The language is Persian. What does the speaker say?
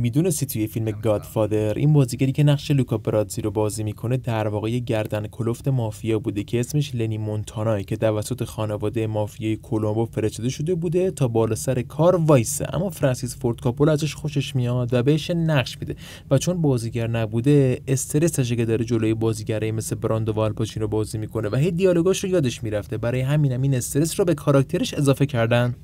می‌دونستی توی فیلم گادفادر این بازیگری که نقش لوکا برادزی رو بازی می‌کنه در واقع گردن کلفت مافیا بوده که اسمش لنی مونتانای که توسط خانواده مافیای کلمبو فرستاده شده بوده تا بالا سر کار وایسه. اما فرانسیس فورد کاپولا ازش خوشش میاد و بهش نقش میده. و چون بازیگر نبوده استرسش که داره جلوی بازیگرای مثل براندو والپاچینو بازی می‌کنه و هی دیالوگاش رو یادش می‌رفته. برای همینم این استرس رو به کاراکترش اضافه کردن.